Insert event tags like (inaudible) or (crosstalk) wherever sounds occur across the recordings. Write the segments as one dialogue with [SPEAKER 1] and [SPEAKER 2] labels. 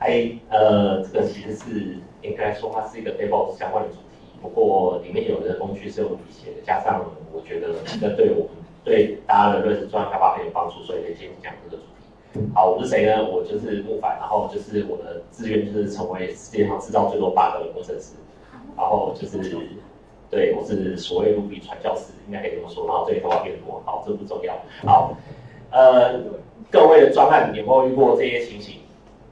[SPEAKER 1] 哎呃，这个其实是应该说它是一个 DevOps 相关的主题，不过里面有的工具是用笔写的，加上我觉得这对我们对大家的瑞士专业开发很有帮助，所以先讲这个主题。好，我是谁呢？我就是木凡，然后就是我的志愿就是成为世界上制造最多 bug 的工程师，然后就是对我是所谓 Ruby 传教士，应该可以这么说，然后这里头发变多，好，这不重要。好，呃，各位的专案有没有遇过这些情形？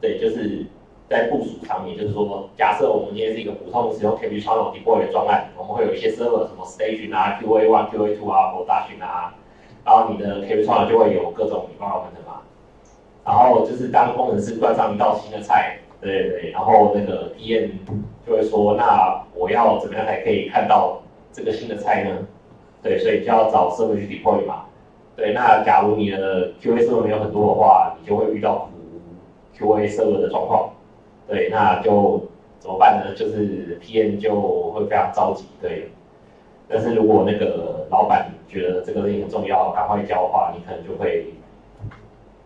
[SPEAKER 1] 对，就是在部署上面，就是说，假设我们今天是一个普通使用 KB Channel deploy 的专案，我们会有一些 server，什么 station 啊、QA one、QA two 啊、production 啊，然后你的 KB Channel 就会有各种 environment 嘛。然后就是当工程师端上一道新的菜，对对对，然后那个 PM 就会说，那我要怎么样才可以看到这个新的菜呢？对，所以就要找 server 去 deploy 嘛。对，那假如你的 QA server 没有很多的话，你就会遇到。QA server 的状况，对，那就怎么办呢？就是 PM 就会非常着急，对。但是如果那个老板觉得这个东西很重要，赶快交的话，你可能就会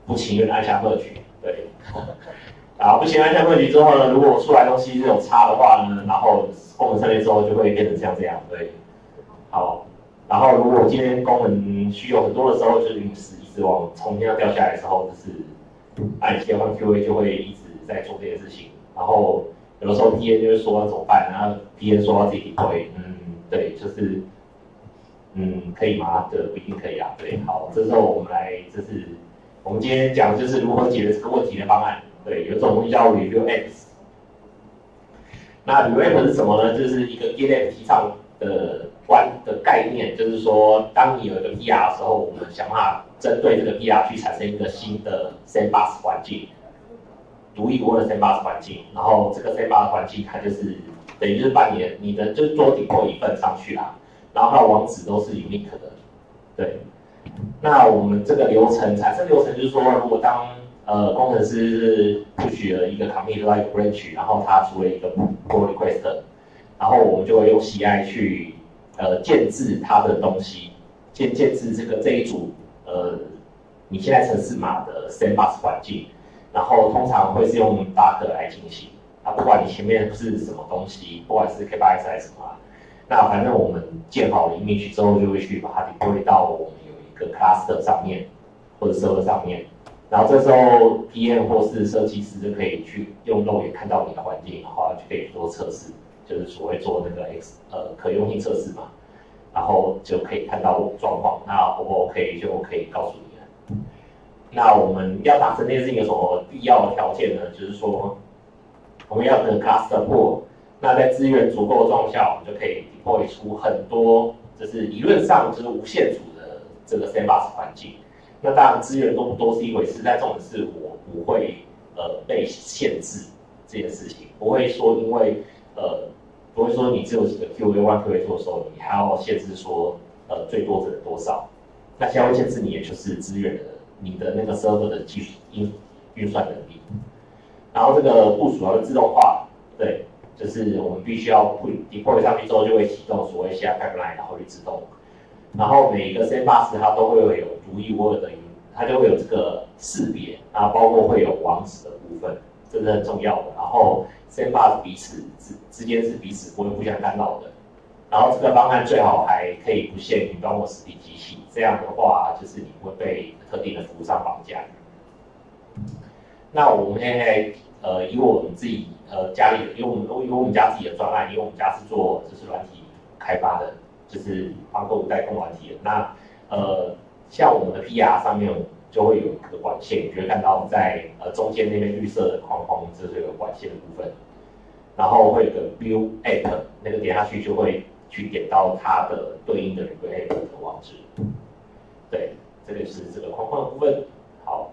[SPEAKER 1] 不情愿按下 m e 对。(laughs) 然后不情愿按下按钮之后呢，如果出来东西是有差的话呢，然后功能上线之后就会变成像这样，对。好，然后如果今天功能需求很多的时候，就是陨石一直往从天上掉下来的时候，就是。按切换 QA 就会一直在做这件事情，然后有的时候 PM 就会说怎么办，然后 PM 说自己会，嗯，对，就是，嗯，可以吗？对，不一定可以啊，对，好，这时候我们来，就是我们今天讲就是如何解决这个问题的方案，对，有种东西叫 Review ms 那 Review 是什么呢？就是一个 GitLab 提倡的观的概念，就是说，当你有一个 PR 的时候，我们想办法。针对这个 PR 去产生一个新的 Sandbox 环境，独一无二的 Sandbox 环境，然后这个 Sandbox 环境它就是等于就是把你的你的就是做顶多一份上去啦，然后它的网址都是 unique 的，对。那我们这个流程产生流程就是说，如果当呃工程师是 push 了一个 commit like branch，然后他出了一个 pull request，然后我们就会用 CI 去呃建置它的东西，建建置这个这一组。呃，你现在城市码的 sandbox 环境，然后通常会是用 Docker 来进行。啊，不管你前面是什么东西，不管是 K8s 还是什么，那反正我们建好了 image 之后，就会去把它 deploy 到我们有一个 cluster 上面，或者 server 上面。然后这时候 PM 或是设计师就可以去用肉眼看到你的环境，然后就可以做测试，就是所谓做那个 X 呃可用性测试嘛。然后就可以看到状况，那 O 不 OK 就可以告诉你了。那我们要达成这件事情有什么必要的条件呢？就是说，我们要跟 cluster 那在资源足够的状况下，我们就可以 deploy 出很多，就是理论上就是无限组的这个 sandbox 环境。那当然资源多不多是一回事，但重点是我不会呃被限制这件事情，不会说因为呃。不会说你只有几个 QA one QA 做的时候，你还要限制说，呃，最多只能多少？那现在会限制你也就是资源的，你的那个 server 的技术运运算能力。然后这个部署要自动化，对，就是我们必须要 deploy 上去之后就会启动所谓 CI pipeline，然后去自动。然后每一个 sandbox 它都会有独一无二的，它就会有这个识别，然后包括会有网址的部分，这是很重要的。然后三把是彼此之之间是彼此不会互相干扰的，然后这个方案最好还可以不限于端或实体机器，这样的话就是你会被特定的服务商绑架。那我们现在呃以我们自己呃家里，因为我们因为我们家自己的专案，因为我们家是做就是软体开发的，就是包括代工软体的。那呃像我们的 PR 上面。就会有一个管线，你就会看到在呃中间那边绿色的框框，这是有管线的部分。然后会有个 View App，那个点下去就会去点到它的对应的 View App 的网址。对，这个是这个框框的部分。好，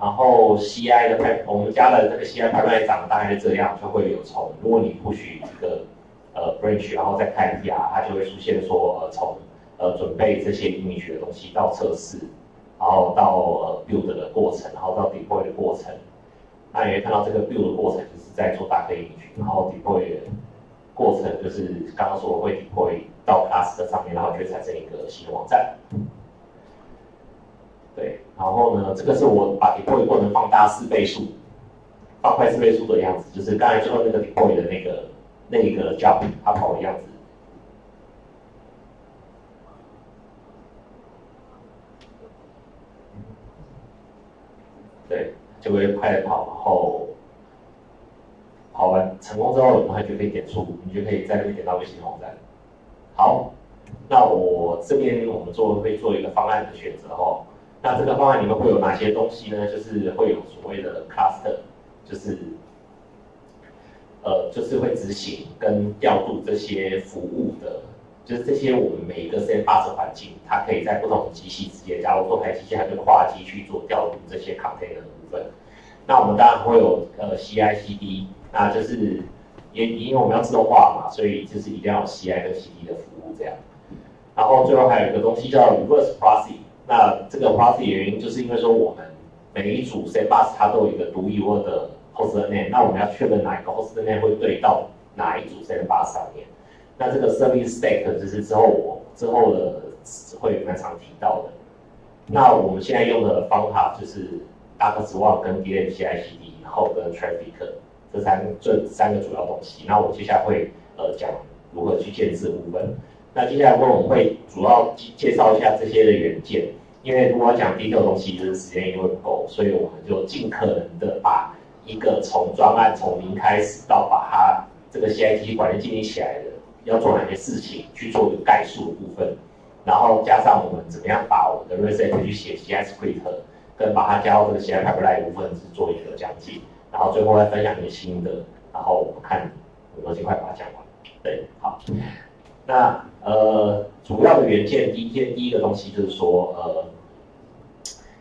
[SPEAKER 1] 然后 CI 的派，我们家的这个 CI 派派长大概是这样，就会有从如果你不许一个呃 branch，然后再开 PR，它就会出现说呃从呃准备这些 image 的东西到测试。然后到呃 build 的过程，然后到 deploy 的过程，那你会看到这个 build 的过程就是在做大 K 进去，然后 deploy 过程就是刚刚说我会 deploy 到 class 的上面，然后就会产生一个新的网站。对，然后呢，这个是我把 deploy 过程放大四倍数，放快四倍数的样子，就是刚才最后那个 deploy 的那个那个 job 它跑的样子。对，就会快跑，然后跑完成功之后，然后就可以点出，你就可以在那边点到微信网站。好，那我这边我们做会做一个方案的选择哦。那这个方案里面会有哪些东西呢？就是会有所谓的 cluster，就是呃，就是会执行跟调度这些服务的，就是这些我们每一个 C bus 环境，它可以在不同的机器之间，假如多台机器，它就跨机去做调度这些 container 的部分。那我们当然会有呃 CI/CD，那就是也因为我们要自动化嘛，所以就是一定要有 CI 跟 CD 的服务这样。然后最后还有一个东西叫 reverse Proxy，。那这个 Proxy 的原因，就是因为说我们每一组 C bus 它都有一个独一无二的 host name，那我们要确认哪一个 host name 会对到哪一组 C bus 上面。那这个 service stack 就是之后我之后的会蛮常提到的。那我们现在用的方法就是 Docker Swarm 跟 DLM CI/CD，然后跟 Traffic 这三这三个主要东西。那我接下来会呃讲如何去建设部分。那接下来我们会主要介绍一下这些的元件，因为如果讲第一个东西，就是时间因为不够，所以我们就尽可能的把一个从专案从零开始到把它这个 CIT 管理建立起来，要做哪些事情去做一个概述的部分，然后加上我们怎么样把我们的 reset 去写 CI script，跟把它加到这个 CI pipeline 部分是做一个讲解，然后最后再分享一些新的，然后我们看有没有尽快把它讲完。对，好。那呃，主要的元件第一件第一个东西就是说，呃，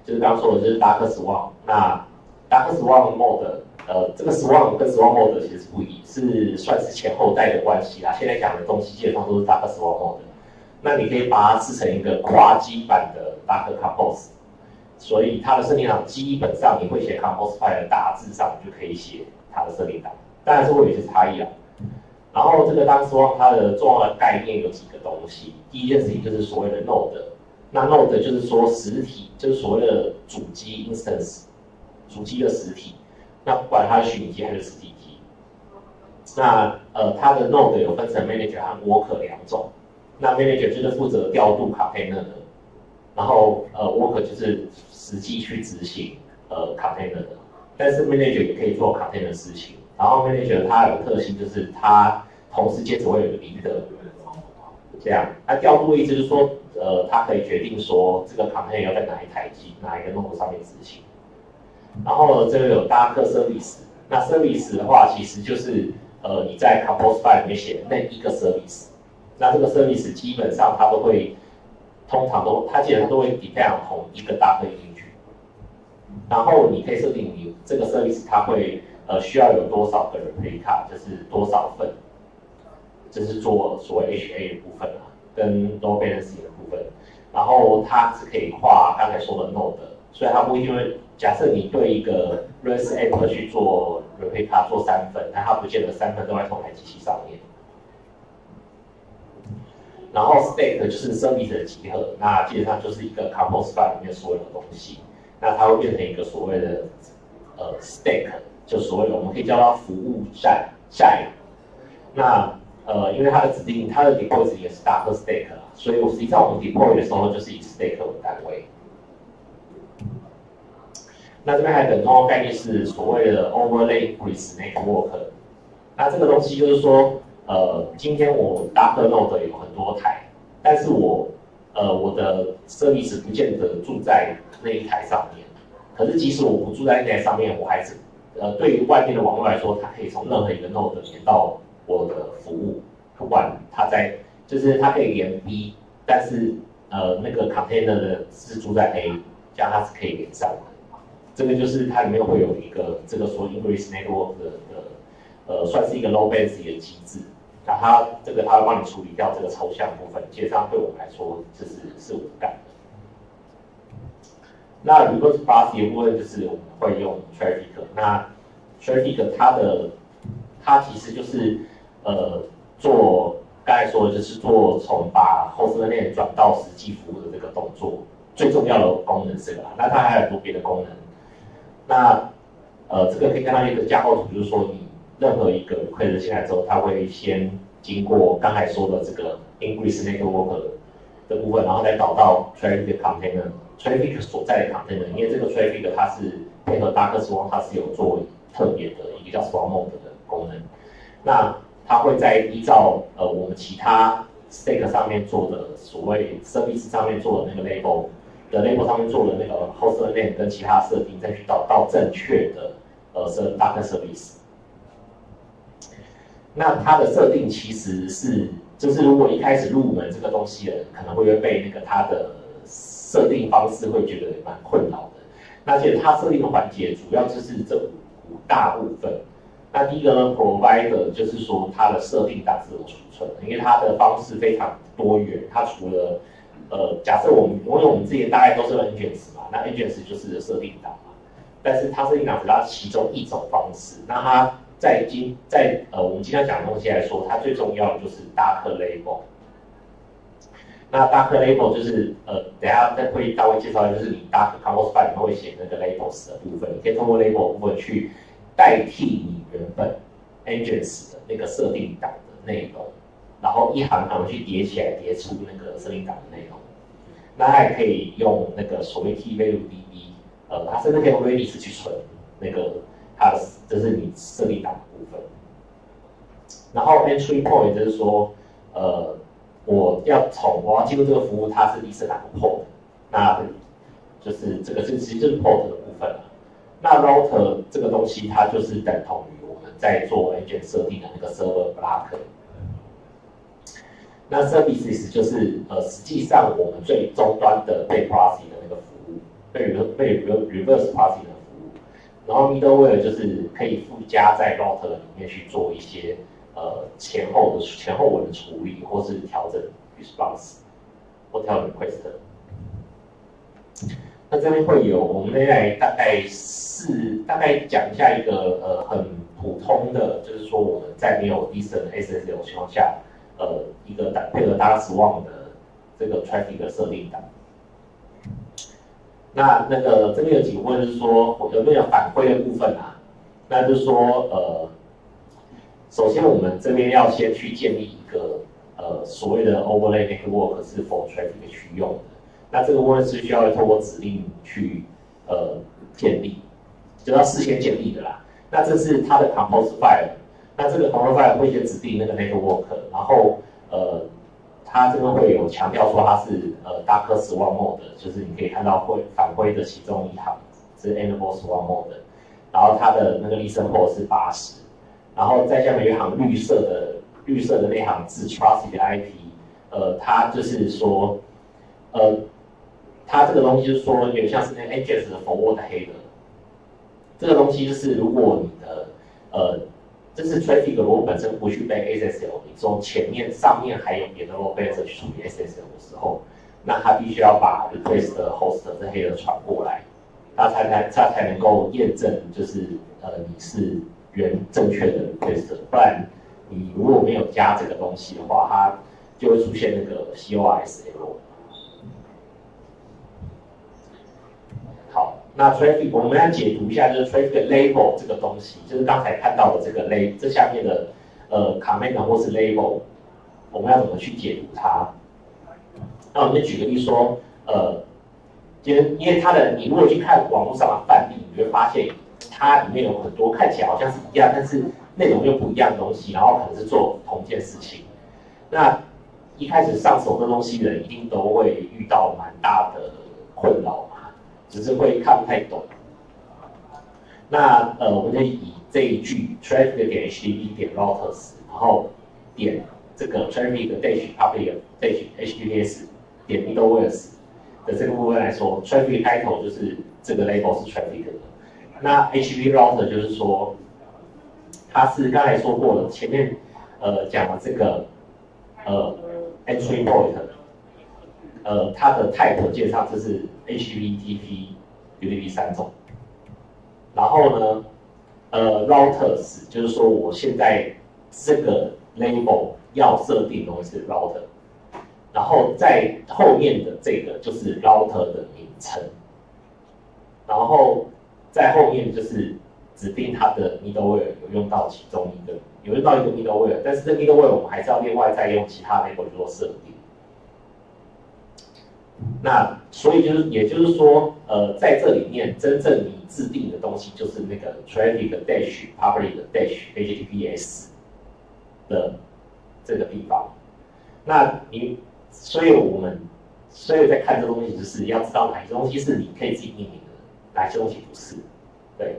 [SPEAKER 1] 就是刚刚说的，就是 Docker Swarm。那 Docker Swarm Mode，呃，这个 Swan 跟 Swan Mode 其实是不一，是算是前后代的关系啦。现在讲的东西基本上都是 Docker Swarm Mode。那你可以把它制成一个跨机版的 Dark Compose，所以它的设定档基本上你会写 Compose file，大致上就可以写它的设定档，当然是会有些差异啊。然后这个当时它的重要的概念有几个东西，第一件事情就是所谓的 node，那 node 就是说实体，就是所谓的主机 instance，主机的实体，那不管它是虚拟机还是实体机，那呃它的 node 有分成 manager 和 worker 两种，那 manager 就是负责调度 container 的，然后呃 worker 就是实际去执行呃 container 的，但是 manager 也可以做 container 的事情。然后 manager 它有特性，就是它同时间只会有一个 leader，这样。那调度意思就是说，呃，它可以决定说这个 container 要在哪一台机、哪一个 node 上面执行。然后这个有 Docker service，那 service 的话，其实就是呃你在 compose file 里面写的那一个 service。那这个 service 基本上它都会，通常都它基本上都会 depend 同一个 Dark 进去。然后你可以设定你这个 service 它会。呃，需要有多少个 replica，就是多少份，这是做所谓 HA 的部分啊，跟 load balancing 的部分。然后它是可以跨刚才说的 node，所以它不因为假设你对一个 REST app 去做 replica 做三份，但它不见得三份都在同台机器上面。然后 state 就是 service 的集合，那基本上就是一个 compose file 里面所有的东西，那它会变成一个所谓的呃 stack。就所谓的，我们可以叫它服务站站。那呃，因为它的指定，它的 deploy 也是 Docker Stack 啊，所以我实际上我们 deploy 的时候就是以 Stack 为单位。那这边还有很重要概念是所谓的 Overlay with Network。那这个东西就是说，呃，今天我 Docker Node 有很多台，但是我呃我的 service 不见得住在那一台上面。可是即使我不住在那台上面，我还是呃，对于外面的网络来说，它可以从任何一个 node 连到我的服务，不管它在，就是它可以连 B，但是呃那个 container 的是住在 A，这样它是可以连上的。这个就是它里面会有一个这个说 English network 的的呃，算是一个 low base 的机制，那它这个它会帮你处理掉这个抽象部分，基本上对我们来说就是是无感的。那 reverse processing 部分就是我们会用 traffic，那 traffic 它的它其实就是呃做刚才说的就是做从把 host 链转到实际服务的这个动作，最重要的功能是吧？那它还有很多别的功能。那呃，这个可以看到一个架构图，就是说你任何一个会人进来之后，它会先经过刚才说的这个 increase network 的部分，然后再导到 traffic container，traffic 所在的 container，因为这个 traffic 它是配合 Dark Swan，它是有做特别的一个叫 Swarm Mode 的功能，那它会在依照呃我们其他 stack 上面做的所谓 service 上面做的那个 label。的 label 上面做的那个 host name 跟其他设定，再去找到正确的呃 Docker service。那它的设定其实是，就是如果一开始入门这个东西的人，可能会被那个它的设定方式会觉得蛮困扰的。那其实它设定的环节主要就是这五大部分。那第一个呢，provider 就是说它的设定档是有储存的，因为它的方式非常多元，它除了呃，假设我们，因为我们之前大概都是用 Nginx 嘛，那 Nginx 就是设定档嘛，但是它设定档是它其中一种方式。那它在今在呃我们今天讲的东西来说，它最重要的就是 Docker Label。那 Docker Label 就是呃，等下再会大会介绍，就是你 Docker Compose File 里面会写那个 Labels 的部分，你可以通过 Label 部分去代替你原本 Nginx 的那个设定档的内容。然后一行行去叠起来，叠出那个设定档的内容。那它也可以用那个所谓 T value DB，呃，它甚至可以用 Redis 去存那个它的，这是你设定档的部分。然后 Entry Point 就是说，呃，我要从我要进入这个服务，它是 list 哪个 port，那就是这个是其实就是 port 的部分了。那 Router 这个东西，它就是等同于我们在做 agent 设定的那个 server block。那 services 就是呃，实际上我们最终端的被 proxy 的那个服务，被被 reverse proxy 的服务，然后 middleware 就是可以附加在 router 里面去做一些呃前后的前后文的处理，或是调整 response 或调整 request。那这边会有我们来大概是大概讲一下一个呃很普通的，就是说我们在没有 decent SSL 情况下。呃，一个配合 Docker Swarm 的这个 traffic 的设定档。那那个这边有几个问题是说有没有反馈的部分啊？那就是说呃，首先我们这边要先去建立一个呃所谓的 overlay network 是否 traffic 去用的。那这个问是需要透过指令去呃建立，就要事先建立的啦。那这是它的 compose file。那这个 control file 会先指定那个 network，然后呃，它这边会有强调说它是呃 Docker Swarm mode，就是你可以看到会返回的其中一行是 enable Swarm mode，然后它的那个 listen port 是八十，然后在下面有一行绿色的绿色的那行字 trusted IP，呃，它就是说呃，它这个东西就是说有点像是那 Nginx 的 forward header，这个东西就是如果你的呃这是 traffic 如果本身不具备 SSL，你说前面上面还有别的 load balancer 去处理 SSL 的时候，那他必须要把 request host 这黑的传过来，他才才他才能够验证就是呃你是原正确的 request，不然你如果没有加这个东西的话，它就会出现那个 COSL，。那 traffic 我们要解读一下，就是 traffic label 这个东西，就是刚才看到的这个 label，这下面的呃 command 或是 label，我们要怎么去解读它？那我们就举个例说，呃，因为因为它的，你如果去看网络上的范例，你会发现它里面有很多看起来好像是一样，但是内容又不一样的东西，然后可能是做同一件事情。那一开始上手这东西的人，一定都会遇到蛮大的困扰。只是会看不太懂。那呃，我们就以这一句 traffic 点 http 点 routers，然后点这个 traffic dash public dash https 点 middleware 的这个部分来说，traffic 开头就是这个 label 是 traffic 的。那 HTTP router 就是说，它是刚才说过了，前面呃讲了这个呃 entry point。呃，它的 type 介绍就是 HTTP、UDP 三种。然后呢，呃，routers 就是说我现在这个 label 要设定东西是 router，然后在后面的这个就是 router 的名称，然后在后面就是指定它的 middleware 有用到其中一个，有用到一个 middleware，但是这 middleware 我们还是要另外再用其他 label 去做设定。那所以就是，也就是说，呃，在这里面真正你制定的东西就是那个 traffic dash public dash https 的这个地方。那你，所以我们所以在看这东西，就是要知道哪些东西是你可以自己命名的，哪些东西不是，对。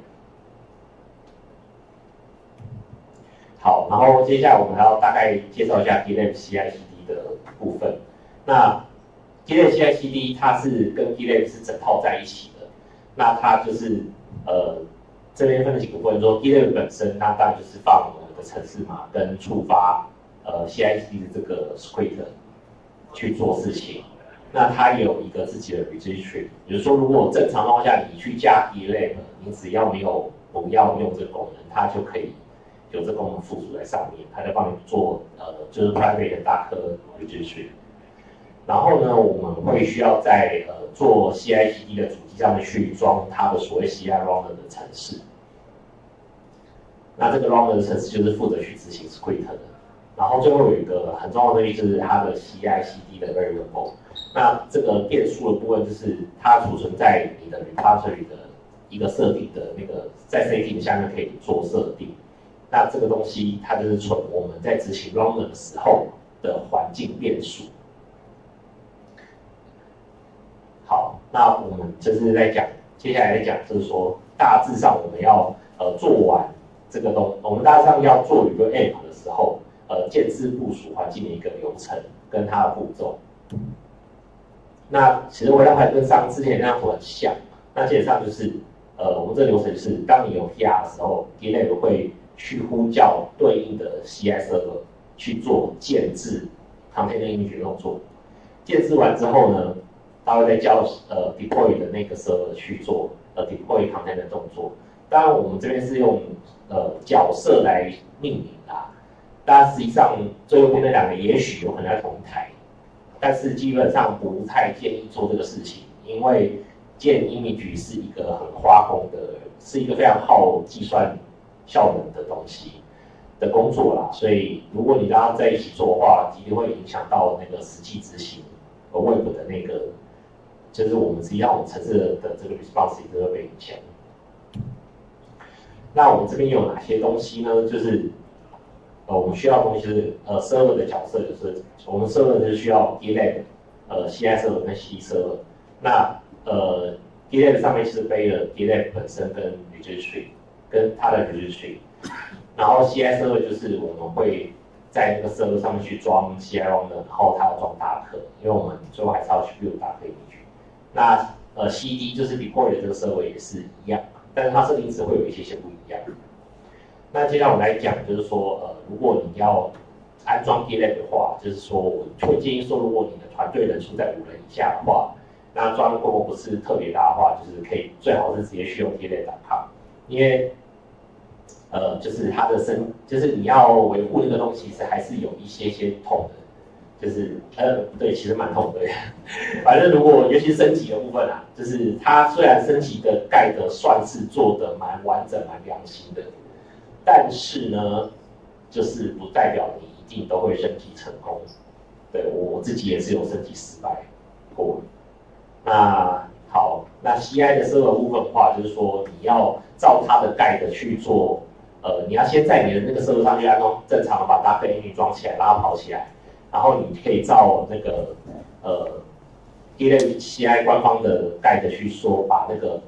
[SPEAKER 1] 好，然后接下来我们还要大概介绍一下 GitLab CI/CD 的部分。那 GitLab CI/CD 它是跟 GitLab 是整套在一起的。那它就是呃这边分了几个部分，说 GitLab 本身它当然就是放我们的程式码跟触发呃 CI/CD 的这个 script 去做事情。那它有一个自己的 registry，比如说如果正常状况下你去加 GitLab，你只要没有不要用这个功能，它就可以。有这功能附属在上面，它在帮你做呃，就是 private 大颗 registry。然后呢，我们会需要在呃做 CI/CD 的主机上面去装它的所谓 CI runner 的程式。那这个 runner 的程式就是负责去执行 script 的。然后最后有一个很重要的东西就是它的 CI/CD 的 variable。那这个变数的部分就是它储存在你的 repository 的一个设定的那个在 setting 下面可以做设定。那这个东西它就是存我们在执行 runner 的时候的环境变数。好，那我们就是在讲，接下来在讲就是说，大致上我们要呃做完这个东，我们大致上要做一个 app 的时候，呃建制部署环境的一个流程跟它的步骤。那其实微软跟上之前那样图很像，那基本上就是呃我们这流程是，当你有 PR 的时候，GitLab 会去呼叫对应的 CS 这个去做建制 container image 动作，建制完之后呢，他会再叫呃 deploy 的那个 server 去做呃 deploy container 动作。当然我们这边是用呃角色来命名啦，但实际上最右边那两个也许有可能在同台，但是基本上不太建议做这个事情，因为建 image 是一个很花工的，是一个非常耗计算。效能的东西的工作啦，所以如果你让它在一起做的话，一定会影响到那个实际执行和 Web 的那个，就是我们实际上我们城市的的这个 response 都会被影响。那我们这边有哪些东西呢？就是呃，我们需要东西是呃，server 的角色就是我们 server 就是需要 GitLab，呃，CI server 跟 CD server。那呃，GitLab 上面是背了 GitLab 本身跟 registry。跟它的 registry，然后 CI server 就是我们会在那个 server 上面去装 CI runner，然后它要装大壳，因为我们最后还是要去 build 大壳进。那呃 CD 就是 deploy 的这个设备也是一样，但是它设定值会有一些些不一样。那接下来我们来讲，就是说呃，如果你要安装 GitLab 的话，就是说我会建议说，如果你的团队人数在五人以下的话，那装如果不是特别大的话，就是可以最好是直接去用 GitLab.com，因为呃，就是它的升，就是你要维护那个东西是还是有一些些痛的，就是呃，对，其实蛮痛的。(laughs) 反正如果尤其升级的部分啊，就是它虽然升级的盖的算是做的蛮完整、蛮良心的，但是呢，就是不代表你一定都会升级成功。对我自己也是有升级失败过。那好，那 CI 的这个部分的话，就是说你要照它的盖的去做。呃，你要先在你的那个设备上去安装正常的把 Docker image 装起来，让它跑起来，然后你可以照那个呃 d l m c i 官方的 guide 去说，把那个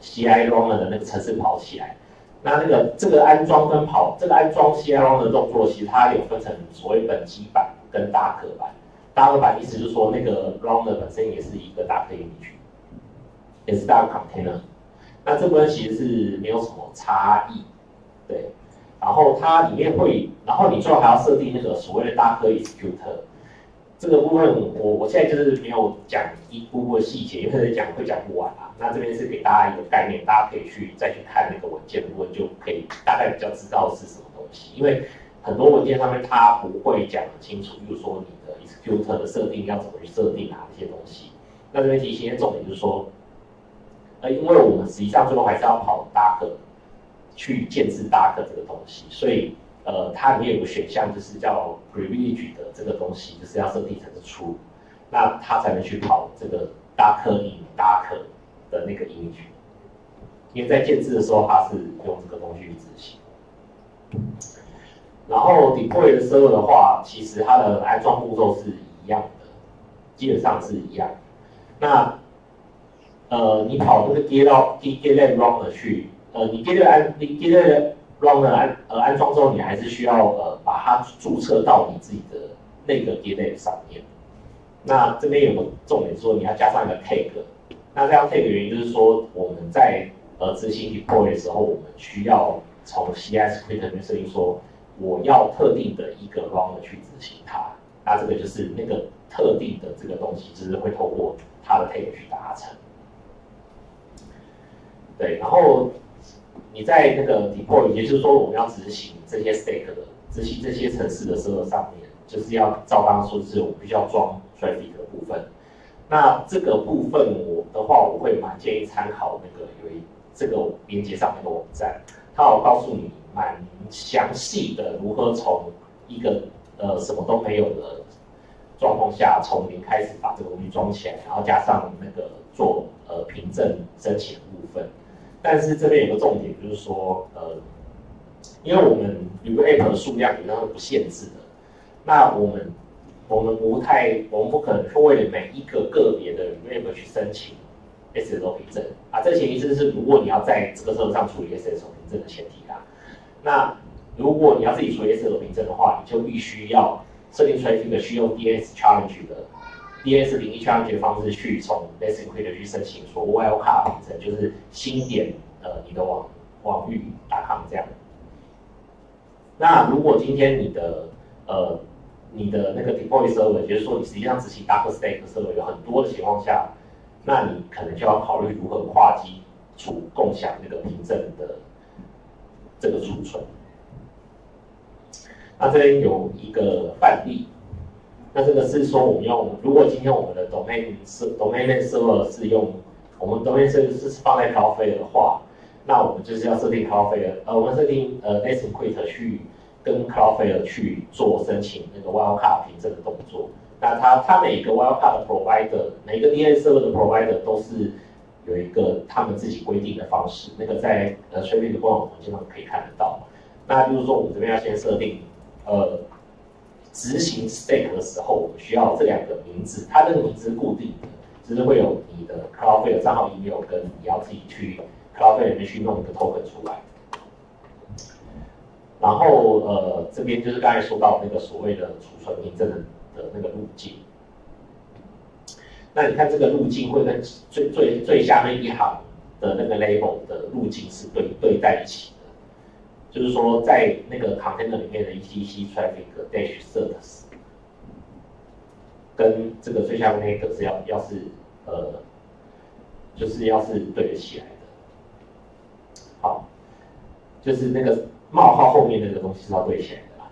[SPEAKER 1] CI runner 的那个程式跑起来。那那个这个安装跟跑，这个安装 CI runner 的动作，其实它有分成所谓本机版跟 Docker 版。Docker 版意思就是说，那个 runner 本身也是一个 Docker image，也是 Docker container。那这部分其实是没有什么差异。对，然后它里面会，然后你最后还要设定那个所谓的大颗 executor，这个部分我我现在就是没有讲一步步细节，因为讲会讲不完啊。那这边是给大家一个概念，大家可以去再去看那个文件的部分，就可以大概比较知道是什么东西。因为很多文件上面它不会讲清楚，比如说你的 executor 的设定要怎么去设定啊这些东西。那这边提醒一些重点就是说，呃，因为我们实际上最后还是要跑大颗。去建制 Docker 这个东西，所以呃，它里面有个选项就是叫 privilege 的这个东西，就是要设定成是出那它才能去跑这个 Docker in Docker 的那个 image，因为在建制的时候它是用这个东西去执行。然后 deploy 的 server 的话，其实它的安装步骤是一样的，基本上是一样。那呃，你跑那个 git 到 git git run 的去，呃，你 git 安你 git run 的安呃安装之后，你还是需要呃把它注册到你自己的那个 git 上面。那这边有个重点说，你要加上一个 tag。那这样 tag 的原因就是说，我们在呃执行 deploy 的时候，我们需要从 CI script 里面设定说。我要特定的一个 run 去执行它，那这个就是那个特定的这个东西，就是会透过它的 tag 去达成。对，然后你在那个 deploy，也就是说我们要执行这些 stake 的执行这些城市的时候上面，就是要照刚刚说，是我们必须要装 traffic 的部分。那这个部分我的话，我会蛮建议参考那个有一这个连接上面的网站，它有告诉你。蛮详细的，如何从一个呃什么都没有的状况下，从零开始把这个东西装起来，然后加上那个做呃凭证申请的部分。但是这边有个重点，就是说呃，因为我们旅游 app 的数量基本上是不限制的，那我们我们不太，我们不可能说为了每一个个别的旅游 app 去申请 SSO 凭证啊。这前提是是如果你要在这个社会上处理 SSO 凭证的前提啦。那如果你要自己处理 S 和凭证的话，你就必须要设定出来一个需要 DS challenge 的 DS 零一区块链方式去从 Let's Encrypt 去申请说 Wildcard 凭证，就是新点呃你的网网域打 com 这样。那如果今天你的呃你的那个 deploy server，就是说你实际上执行 Double Stack server 有很多的情况下，那你可能就要考虑如何跨机储共享那个凭证的。这个储存，那这边有一个范例，那这个是说我们用，如果今天我们的 domain 是 domain server 是用，我们 domain server 是放在 Cloudflare 的话，那我们就是要设定 Cloudflare，呃，我们设定呃 Encrypt 去跟 Cloudflare 去做申请那个 Wildcard 凭证的动作。那它它每一个 Wildcard 的 provider，每个 DNS server 的 provider 都是。有一个他们自己规定的方式，那个在呃 t r a v 的官网文件上可以看得到。那就是说，我们这边要先设定，呃，执行 stake 的时候，我们需要这两个名字，它这个名字是固定的，就是会有你的 Cloudflare 账号 email 跟你要自己去 Cloudflare 里面去弄一个 token 出来。然后呃，这边就是刚才说到那个所谓的储存凭证的的那个路径。那你看这个路径会跟最最最下面一行的那个 label 的路径是对对在一起，就是说在那个 container 里面的 etc traffic dash certs 跟这个最下面那个是要要是呃就是要是对得起来的，好，就是那个冒号后面那个东西是要对起来的啦，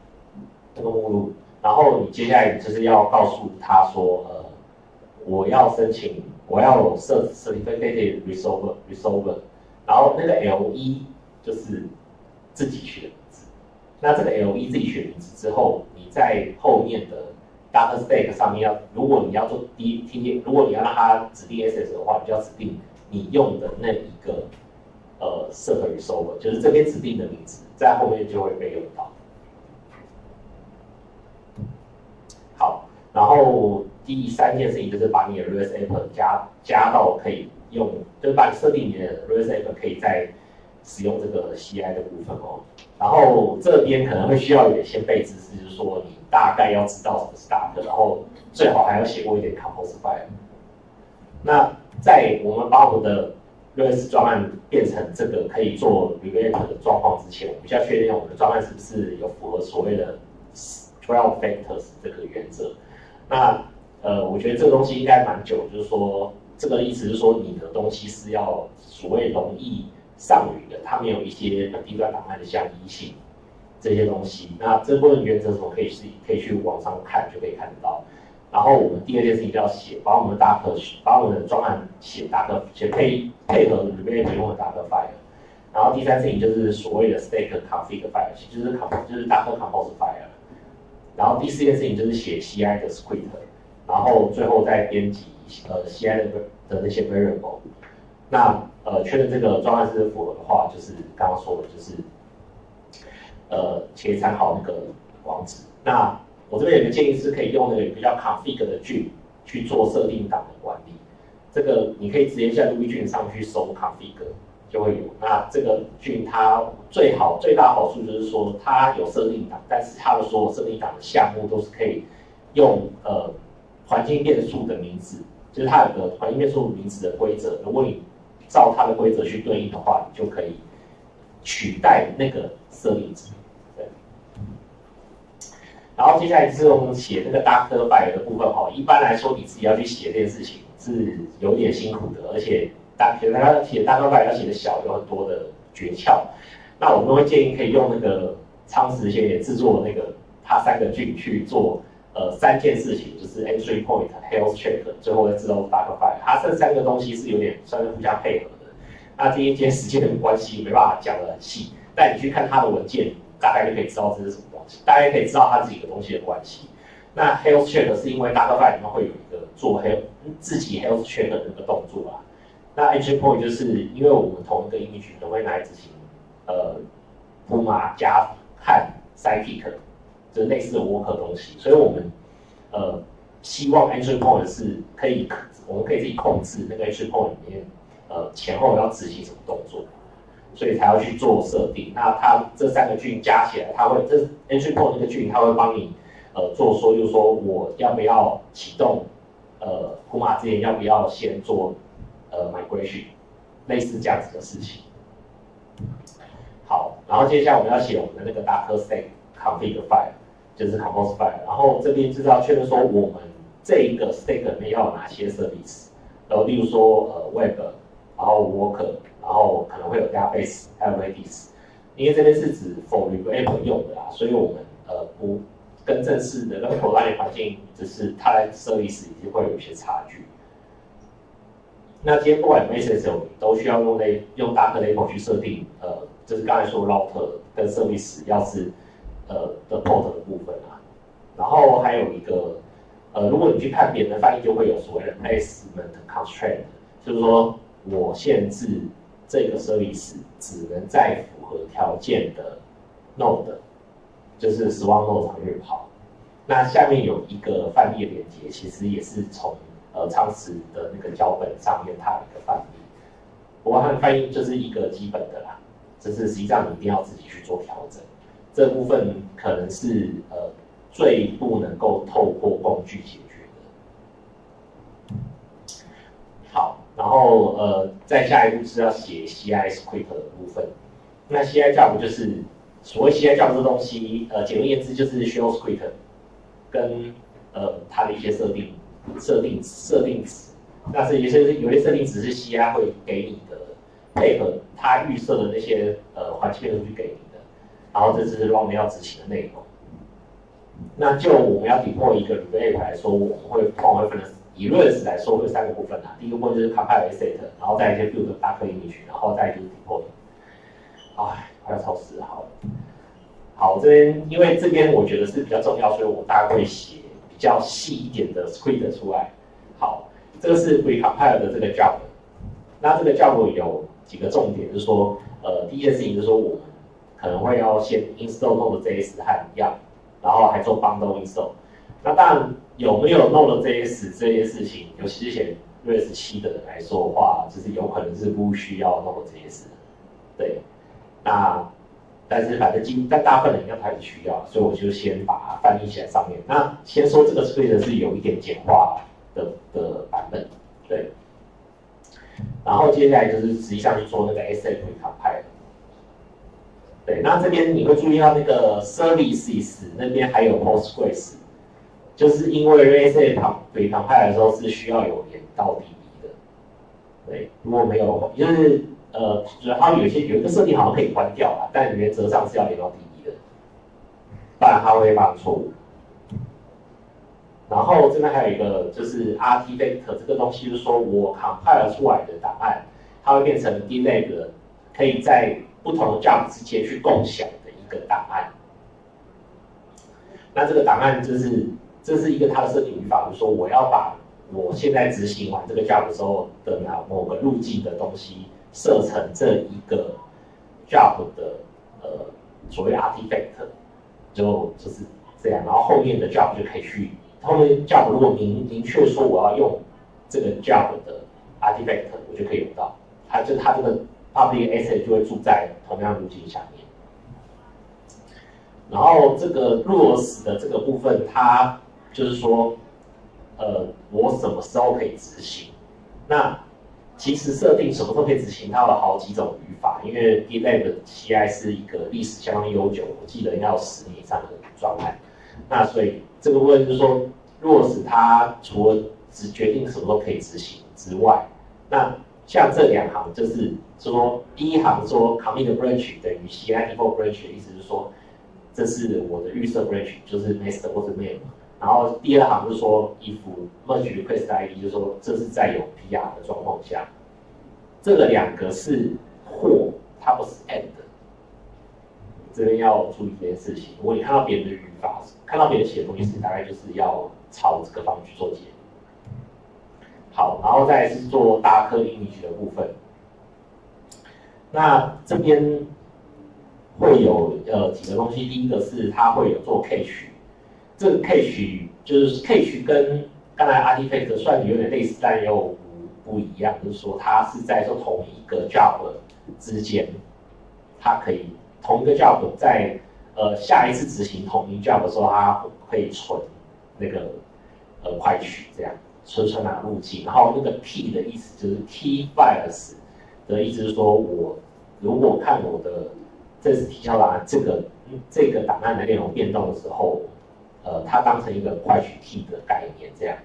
[SPEAKER 1] 这个目录，然后你接下来就是要告诉他说呃。我要申请，我要设 certificate resolver resolver，然后那个 L 一就是自己取的名字。那这个 L E 自己取名字之后，你在后面的 Docker Stack 上面要，如果你要做 D T，如果你要让它指定 SS 的话，你就要指定你用的那一个呃 cert resolver，就是这边指定的名字，在后面就会被用到。好，然后。第三件事情就是把你的 Redis App 加加到可以用，就是把你设定你的 Redis App 可以在使用这个 CI 的部分哦。然后这边可能会需要有一些背知识，就是说你大概要知道什么是 Docker，然后最好还要写过一点 Compose File。那在我们把我们的 Redis 专案变成这个可以做 Redis 的状况之前，我们需要确定我们的专案是不是有符合所谓的 Twelve Factors 这个原则。那呃，我觉得这个东西应该蛮久，就是说，这个意思是说，你的东西是要所谓容易上语的，它没有一些本地端档案的相依性这些东西。那这部分原则什么可以是可以去网上看就可以看得到。然后我们第二件事情就要写，把我们的大 r 把我们的专案写大 r 写配配合里面提供的大 r file。然后第三件事情就是所谓的 stake config file，就是就是 Dark compose file。然后第四件事情就是写 CI 的 script，然后最后再编辑呃 CI 的的那些 variable。那呃确认这个状态是符合的话，就是刚刚说的，就是呃可以参考那个网址。那我这边有个建议是可以用那个比较 config 的句去做设定档的管理。这个你可以直接在 Ruby 卷上去搜 config。就会有，那这个菌它最好最大好处就是说它有设定档，但是它的所有设定档的项目都是可以用呃环境变数的名字，就是它有个环境变数名字的规则，如果你照它的规则去对应的话，你就可以取代那个设定值。对。然后接下来是我们写那个大科 file 的部分哈，一般来说你自己要去写这件事情是有点辛苦的，而且。大写它写大头版要写的小，有很多的诀窍。那我们会建议可以用那个仓时写制作那个它三个句去做呃三件事情，就是 entry point、health check，最后再制造大头版。它这三个东西是有点算是互相配合的。那今天时间的关系没办法讲的很细，但你去看它的文件，大概就可以知道这是什么东西，大概可以知道它自己的东西的关系。那 health check 是因为大头版里面会有一个做 health 自己 health check 的那个动作啊。那 entry point 就是因为我们同一个 image 都会拿来执行，呃，Puma 加和 Scikit，就类似的 work 东西，所以我们呃希望 entry point 是可以，我们可以自己控制那个 entry point 里面呃前后要执行什么动作，所以才要去做设定。那它这三个句加起来，它会这 entry point 那个句，它会帮你呃做说，就是说我要不要启动呃 Puma 之前要不要先做。呃，migration 类似这样子的事情。好，然后接下来我们要写我们的那个 Docker stack config file，就是 compose file。然后这边就是要确认说我们这一个 stack 里面要有哪些 service，然后例如说呃 web，然后 worker，然后可能会有 database，还有 Redis。因为这边是指 for app 用的啦，所以我们呃不跟正式的那个 program 环境，就是它的 service 已经会有一些差距。那今天不管 SSL 都需要用类用 Docker label 去设定，呃，就是刚才说 router 跟 service 要是呃的 port 的部分啊，然后还有一个，呃，如果你去看别人的翻译，就会有所谓的 placement constraint，就是说我限制这个 service 只能在符合条件的 node，就是十万 node 上面跑。那下面有一个范例连接，其实也是从呃，仓史的那个脚本上面，它有一个范例，不过它的翻译就是一个基本的啦，这是实际上你一定要自己去做调整，这部分可能是呃最不能够透过工具解决的。好，然后呃，再下一步是要写 CI script 的部分，那 CI job 就是所谓 CI job 这东西，呃，简而言之就是 shell script 跟呃它的一些设定。设定设定值，那是有些有些设定值是 CI 会给你的，配合它预设的那些呃环境变数去给你，然后这是 run 要执行的内容。那就我们要底破一个 Ruby app 来说，我们会通常会分以 Redis 来说，会三个部分啊。第一个部分就是 compile a set，然后再一些 build Docker image，然后再就是 deploy。哎，快要超时好了。好，这边因为这边我觉得是比较重要，所以我大概会写比。较细一点的 script 出来，好，这个是 recompile 的这个 job，那这个 job 有几个重点，就是说，呃，第一件事情就是说，我们可能会要先 install Node.js 和 Yum，然后还做 bundle install。那当然有没有 Node.js 这件事情，尤其是写 Redis 七的人来说的话，就是有可能是不需要 Node.js，对，那。但是反正今但大部分人应该还是需要，所以我就先把它翻译起来上面。那先说这个 script 是有一点简化的的版本，对。然后接下来就是实际上去做那个 s a p 卡派。对，那这边你会注意到那个 services 那边还有 Postgres，就是因为 s a p 卡卡派的时候是需要有连到 DB 的，对，如果没有就是。呃，然后有些有一个设定好像可以关掉啊，但原则上是要连到 DB 的，不然它会犯错误。然后这边还有一个就是 artifact 这个东西，就是说我排了出来的档案，它会变成 d e l a y 可以在不同的 job 之间去共享的一个档案。那这个档案就是这是一个它的设定语法，比如说我要把我现在执行完这个 job 的时候的哪某个路径的东西设成这一个 job 的呃所谓 artifact，就就是这样，然后后面的 job 就可以去后面 job 如果明明确说我要用这个 job 的 artifact，我就可以用到，它就它这个 public asset 就会住在同样路径下面。然后这个 rules 的这个部分，它就是说，呃，我什么时候可以执行？那其实设定什么时候可以执行，它有好几种语法。因为 GitLab CI 是一个历史相当悠久，我记得应该有十年以上的状态。那所以这个部分就是说，rules 它除了只决定什么时候可以执行之外，那像这两行就是说，第一行说 commit branch 等于 CI default branch 意思是说。这是我的预设 branch，就是 master 或者 main。然后第二行就是说，if merge request ID，就是说这是在有 PR 的状况下，这个两个是或，它不是 and。这边要注意这件事情。如果你看到别人的语法，看到别人写的东西，大概就是要朝这个方向去做解。好，然后再是做大颗 image 的部分。那这边。会有呃几个东西，第一个是它会有做 cache，这个 cache 就是 cache 跟刚才 artifact 算有点类似，但又不不一样，就是说它是在说同一个 job 之间，它可以同一个 job 在呃下一次执行同一 job 的时候，它可以存那个呃快取这样存存哪路径，然后那个 T 的意思就是 T files 的意思是说我如果看我的这是提交档案，这个这个档案的内容变动的时候，呃，它当成一个快取 key 的概念这样。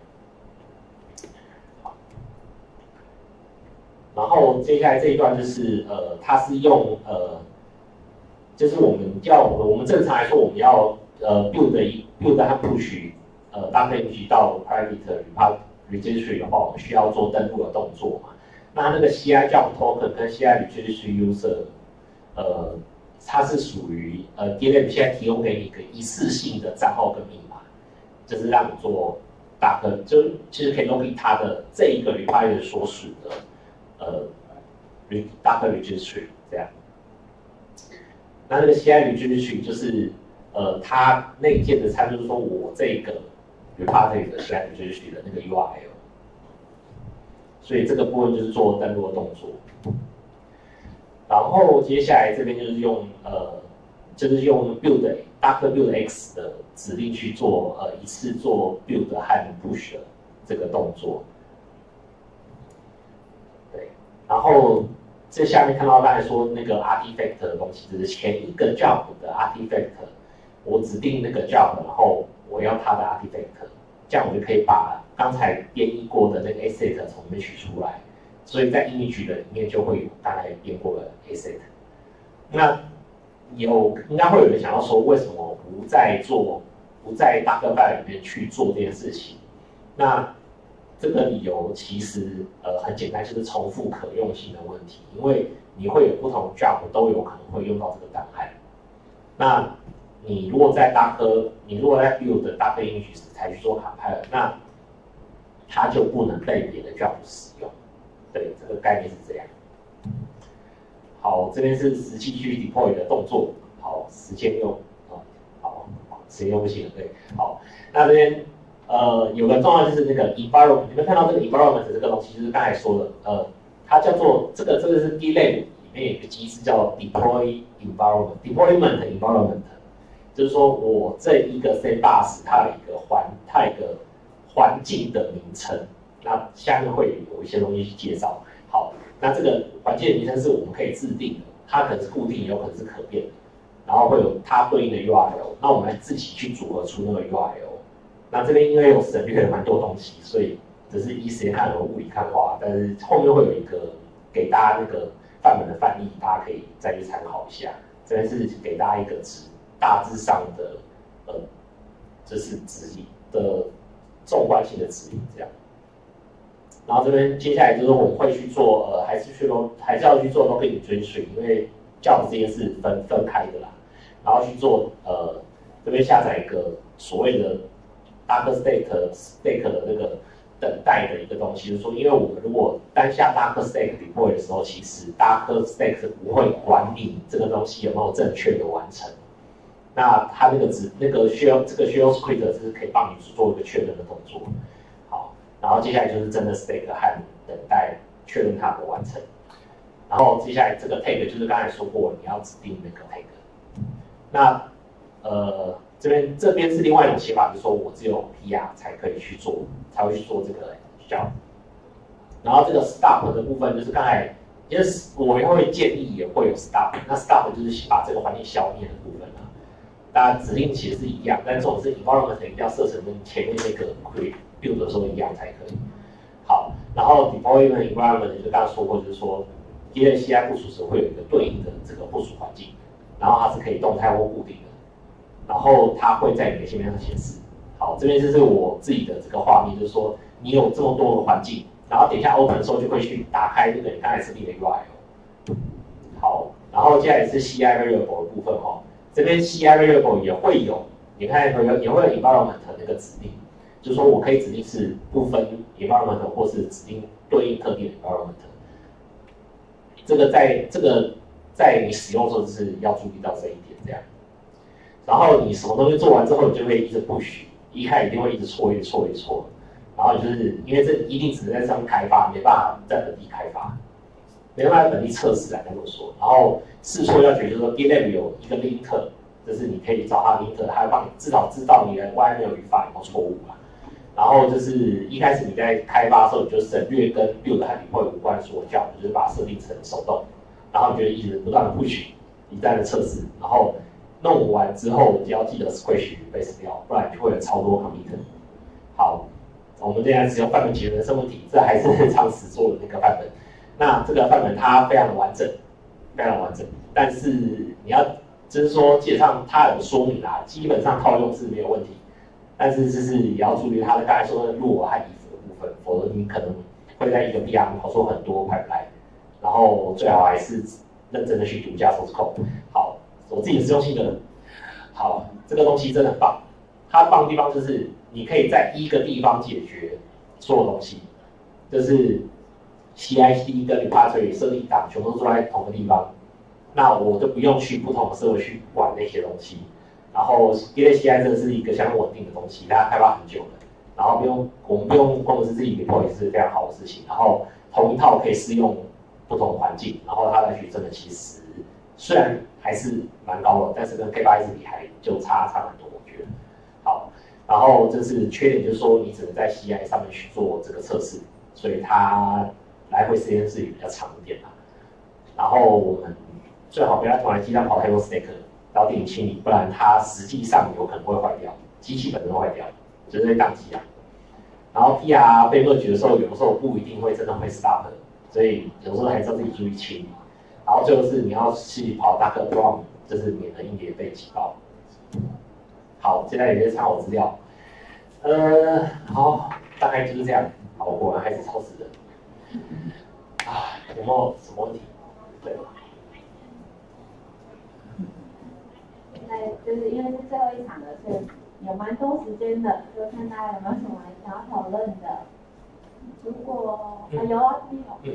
[SPEAKER 1] 然后接下来这一段就是呃，它是用呃，就是我们要我们正常来说我们要呃 build 一 build 和 push 呃 data image 到 private registry 的话，我们需要做登录的动作嘛。那那个 CI jump token 跟 CI registry user 呃。它是属于呃，DLM 现在提供给你一个一次性的账号跟密码，就是让你做大个，就其实可以 login 它的这一个 require 所属的呃 Docker registry 这样。那那个 CI registry 就是呃，它内建的参数是说我这个 require 的 CI registry 的那个 URL，所以这个部分就是做登录的动作。然后接下来这边就是用呃，就是用 build docker build x 的指令去做呃一次做 build 和 push 的这个动作。对，然后这下面看到刚才说那个 artifact 的东西，就是前一个 job 的 artifact，我指定那个 job，然后我要它的 artifact，这样我就可以把刚才编译过的那个 asset 从里面取出来。所以在 image 的里面就会有大概编过的 asset。那有应该会有人想要说，为什么不在做不在 Docker file 里面去做这件事情？那这个理由其实呃很简单，就是重复可用性的问题。因为你会有不同 job 都有可能会用到这个档案。那你如果在搭科，你如果在 Vue 的搭配允许时才去做反派，那它就不能被别的 job 使用。对，这个概念是这样。好，这边是实际去 deploy 的动作。好，时间用啊，好，时间用不行对。好，那这边呃有个重要就是那个 environment，你们看到这个 environment 这个东西，就是刚才说的，呃，它叫做这个这个是 D 类里面有个机制叫 deploy environment，deployment environment。就是说我这一个 C bus 它有一个环，它有一个环境的名称。那下面会有一些东西去介绍。好，那这个环境的名称是我们可以制定的，它可能是固定，也有可能是可变的。然后会有它对应的 URL，那我们来自己去组合出那个 URL。那这边因为有省略了蛮多东西，所以只是一时间看和物理看化，但是后面会有一个给大家那个范本的范例，大家可以再去参考一下。这边是给大家一个指大致上的呃，这是指引的纵观性的指引这样。然后这边接下来就是我们会去做，呃，还是去做，还是要去做 login 追随，因为教育这件事分分开的啦。然后去做，呃，这边下载一个所谓的 dark state stake 的那个等待的一个东西，就是说，因为我们如果单下 dark stake deploy 的时候，其实 dark stake 是不会管理这个东西有没有正确的完成。那它那个只那个需要这个需要 script 是可以帮你去做一个确认的动作。好然后接下来就是真的 stake 和等待确认它的完成。然后接下来这个 take 就是刚才说过，你要指定那个 take。那呃这边这边是另外一种写法，就是说我只有 PR 才可以去做，才会去做这个叫。然后这个 stop 的部分就是刚才，因为我也会建议也会有 stop。那 stop 就是把这个环境消灭的部分了。大家指令其实是一样，但这种是 environment 一定要设成跟前面那个 create。build 的时候一样才可以。好，然后 deployment environment 就刚刚说过，就是说 D N C I 部署时会有一个对应的这个部署环境，然后它是可以动态或固定的，然后它会在你的界面上显示。好，这边就是我自己的这个画面，就是说你有这么多的环境，然后等一下 open 的时候就会去打开这个你刚才设定的 U I L。好，然后接下来是 C I variable 的部分哈，这边 C I variable 也会有，你看有也会有 environment 那个指令。就是说我可以指定是不分 environment 或是指定对应特定的 environment，这个在这个在你使用的时候就是要注意到这一点这样。然后你什么东西做完之后，你就会一直不许，一开一定会一直错，一直错，一直错。然后就是因为这一定只能在上面开发，没办法在本地开发，没办法本地测试啊，这么说。然后试错要诀就是说，GitLab 有一个 link，就是你可以找他 link，他会帮你至少知道你的 YAML 语法有没有错误啊。然后就是一开始你在开发的时候，你就省略跟 build 和 deploy 无关说教，就是把它设定成手动，然后你就一直不断的 push，一再的测试，然后弄完之后就要记得 squash base 掉，不然就会有超多 commit。好，我们现在只用范本解决人生问题，这还是常识做的那个范本。那这个范本它非常的完整，非常的完整，但是你要就是说基本上它有说明啦，基本上套用是没有问题。但是就是也要注意它的刚才说的弱和 if 的部分，否则你可能会在一个 PR 跑出很多快不来然后最好还是认真的去读加 source code。好，我自己实用性的，好，这个东西真的很棒。它棒的地方就是你可以在一个地方解决所有东西，就是 C I C D 跟 repository 设立档全部都在同个地方，那我就不用去不同的社会去管那些东西。然后 d a c i 真的是一个相当稳定的东西，大家开发很久了。然后不用我们不用工程师自己 deploy 也是非常好的事情。然后同一套可以适用不同环境，然后它的矩真的其实虽然还是蛮高的，但是跟 K8s 比还就差差很多，我觉得。好，然后这是缺点，就是说你只能在 CI 上面去做这个测试，所以它来回时间是比较长一点的。然后我们最好不要突然机上跑太多 stack。要定期清理，不然它实际上有可能会坏掉，机器本身会坏掉，就是会宕机啊。然后 PR 被恶局的时候，有的时候不一定会真的会 stop，所以有时候还是要自己注意清理。然后最后是你要去跑 Docker Run，就是免得硬碟被挤爆。好，现在有些参考资料，呃，好，大概就是这样。好，果然还是超时的。啊，有没有什么问题？对。
[SPEAKER 2] 就是因为是最后一场了，所以有蛮多时间的，就看大家有没有什么想要讨论的。如果有啊，有。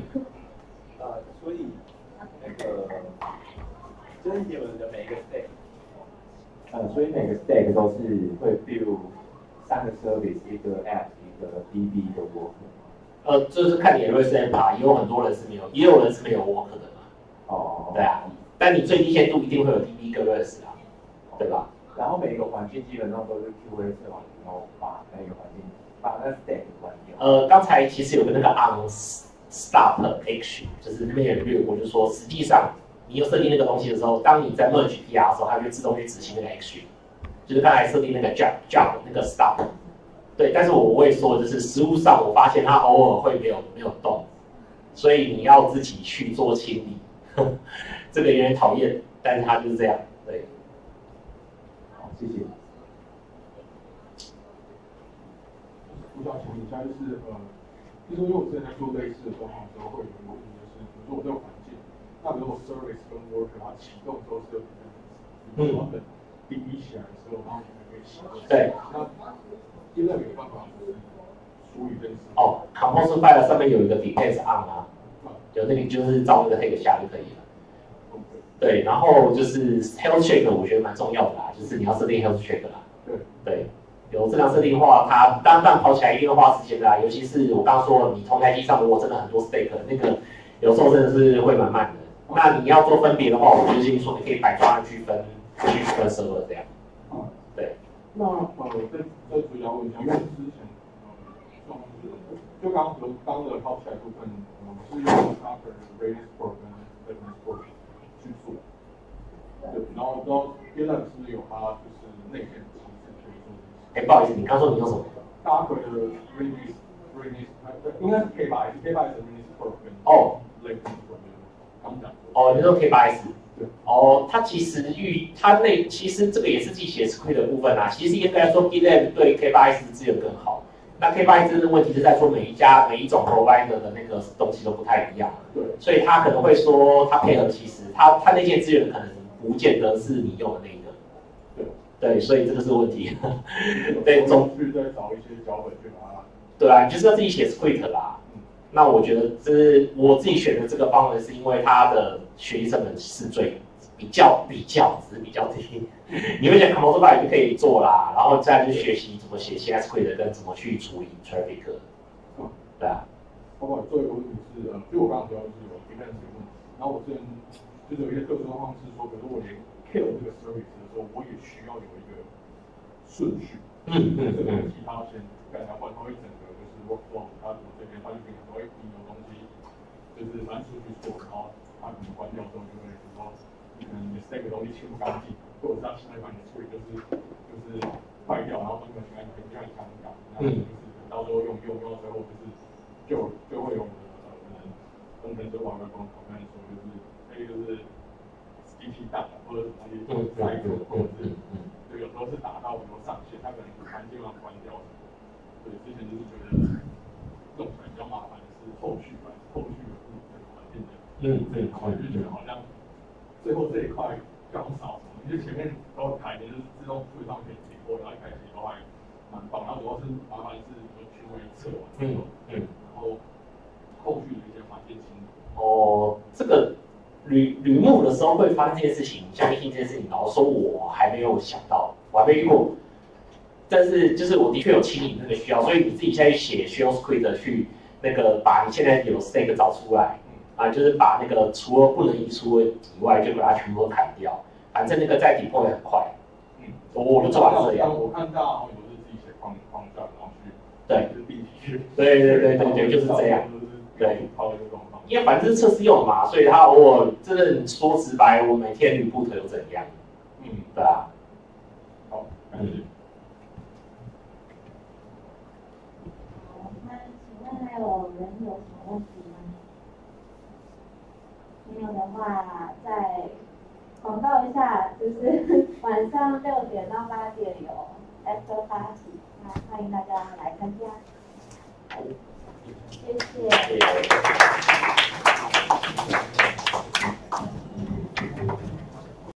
[SPEAKER 3] 呃，所以那个就是你们的每个 stack，呃，所以每个 stack 都是会 build 三个 service，一个 app，一个 DB 的 work。
[SPEAKER 1] 呃，就是看你的 r e e n 吧，也有很多人是没有，也有人是没有 work 的嘛。哦。对啊，但你最低限度一定会有第一个 res 啊。对吧？
[SPEAKER 3] 然后每一个环境基本上都是 QA 测完以后，把那个环境把那 stack 关掉。
[SPEAKER 1] 呃，刚才其实有个那个 on stop action，就是那边也略过，就是说实际上你有设定那个东西的时候，当你在 merge PR 的时候，它就自动去执行那个 action，就是刚才设定那个 jump jump 那个 stop。对，但是我会说，就是实物上我发现它偶尔会没有没有动，所以你要自己去做清理，(laughs) 这个有点讨厌，但是它就是这样。对。
[SPEAKER 3] 好谢谢。我想请问一下，就是呃，
[SPEAKER 4] 就是因为我之前在做类似的状况时候，会有一个问题，就是比如说我这个环境，那比如说我 service 跟 worker 它启动之后是有 dependency，比如说它等滴滴起来的时候，然后你还可以启动。
[SPEAKER 1] 对。
[SPEAKER 4] 那现在有办法。
[SPEAKER 1] 哦，compose file 上面有一个 depends on 啊，有那个就是照那个 tag 下就可以了。对，然后就是 health check，我觉得蛮重要的啦，就是你要设定 health check 啦。
[SPEAKER 4] 对。
[SPEAKER 1] 对，有这样设定的话，它当然跑起来一定会花时间的啦，尤其是我刚刚说，你同台机上如果真的很多 stake，那个有时候真的是会蛮慢的。那你要做分别的话，我就建议说你可以摆方案去分，去分 server 这样。
[SPEAKER 4] 那呃，这这主要问题，因为之前呃，就刚刚刚的跑起来部分，我们是用 Docker Redis Pro 跟 Redis Pro 去做。对，然后然后 GitLab 是有它就是内建的机制可以做。
[SPEAKER 1] 哎，不好意思，你刚说你用什么
[SPEAKER 4] ？Docker 的 Redis Redis，应该是 K 八 S K 八 S Redis Pro 跟
[SPEAKER 1] 哦
[SPEAKER 4] ，Redis Pro 刚讲
[SPEAKER 1] 哦，你说 K 八 S。哦，它其实预它那其实这个也是自己写 script 的部分啊。其实应该说 GitLab 对 K8s 的资源更好。那 K8s 的问题是在说每一家每一种 provider 的那个东西都不太一样。
[SPEAKER 4] 对。
[SPEAKER 1] 所以他可能会说他配合，其实他他那些资源可能不见得是你用的那个。
[SPEAKER 4] 对。
[SPEAKER 1] 对，所以这个是问题。对，总
[SPEAKER 4] 去再找一些脚本去把它。
[SPEAKER 1] 对啊，你就是要自己写 script 啦。那我觉得这是我自己选的这个方案，是因为它的学习成本是最比较比较只是比较低。你会讲 Compose File 就可以做啦，然后再去学习怎么写 CS Script 跟怎么去处理 Traffic。
[SPEAKER 4] 嗯，
[SPEAKER 1] 对啊。
[SPEAKER 4] 包括做一个问题是，呃，就我刚刚提到就是有 dependency 问题，然后我之前就是有一些特殊状况是说，比如说我连 kill 这个 service 的时候，我也需要有一个顺序。
[SPEAKER 1] 嗯嗯
[SPEAKER 4] 个其他先干掉，不然它会整个就是 workflow 它这边它就变成说，哎，你有东西就是搬出去做，然后他可能关掉之后就会说，可能你 stack 东西清不干净，或者是它现在把你的 script 就是就是坏掉，然后东西清干净，就让你看不到，那就是到时候用用用到最后就是就就会有呃可能工程师网友跟我讨论说，就是那个就是 DP 大或者什么东西塞住，或者是就有时候是打到比如上限，它可能环境要关掉。对，之前就是觉得弄起来比较麻烦的是后续吧，后续的部分环境的，
[SPEAKER 1] 嗯嗯，
[SPEAKER 4] 我就觉得好像最后这一块较少，因为前面都开，就是自动会上可以解过，然后一开始都还蛮棒，然后主要是麻烦是有去微测完之后，对，然后后续的一些环境清理。
[SPEAKER 1] 哦，这个吕吕木的时候会发生这件事情，相信这件事情，然后说我还没有想到，我还没遇过。但是就是我的确有清理那个需要，所以你自己现在写 shell script 去那个把你现在有 stake 找出来，啊，就是把那个除了不能移除以外，就把它全部都砍掉。反正那个在 deploy 很快。嗯，我的做法是这样。
[SPEAKER 4] 我看到有是自己写框框架，然后去
[SPEAKER 1] 对，
[SPEAKER 4] 对
[SPEAKER 1] 对对对对，就是这样。对，因为反正是测试用嘛，所以他偶尔真的说直白，我每天 reboot 又怎样？嗯，对啊。
[SPEAKER 4] 好，嗯。
[SPEAKER 2] 那我们有什么问题吗？没有的话再广告一下就是 (laughs) 晚上六点到八点有 xo 发起欢迎大家来参加。谢谢。